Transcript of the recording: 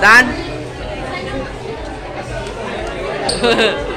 Dan.